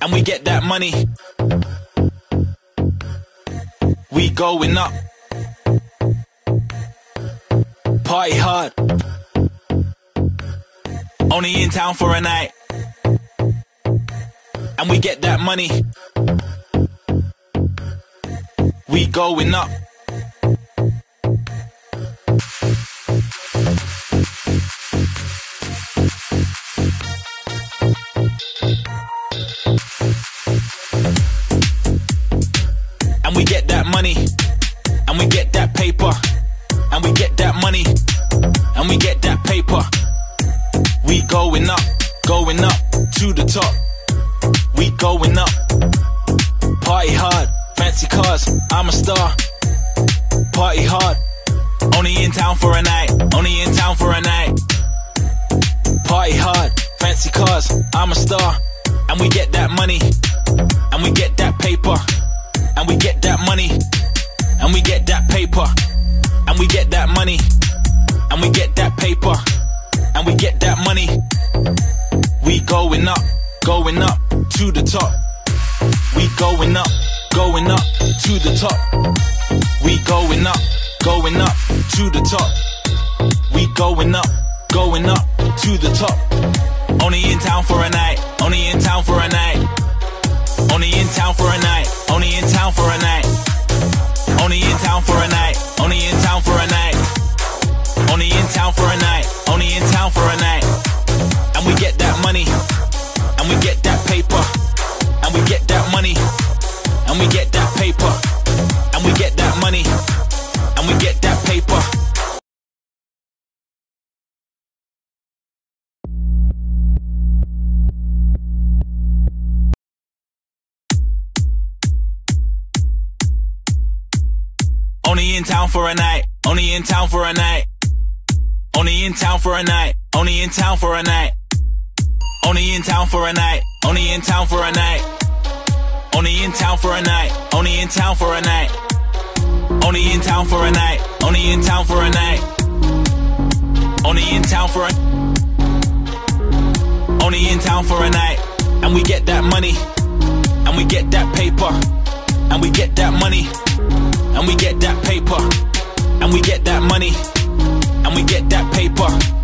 and we get that money. We going up. Party hard. Only in town for a night. And we get that money. We going up. We get that paper, and we get that money, and we get that paper. We going up, going up to the top. We going up, party hard, fancy cars. I'm a star. Party hard, only in town for a night, only in town for a night. Party hard, fancy cars. I'm a star, and we get that money, and we get that paper and we get and we get that paper, and we get that money, and we get that paper, and we get that money. We going up, going up to the top. We going up, going up to the top. We going up, going up to the top. We going up, going up Only in town for a night. Only in town for a night. Only in town for a night. Only in town for a night. Only in town for a night. Only in town for a night. Only in town for a night. Only in town for a night. Only in town for a night. Only in town for a night. Only in town for a only in town for a night. And we get that money. And we get that paper. And we get that money. And we get that paper. And we get that money. And we get that paper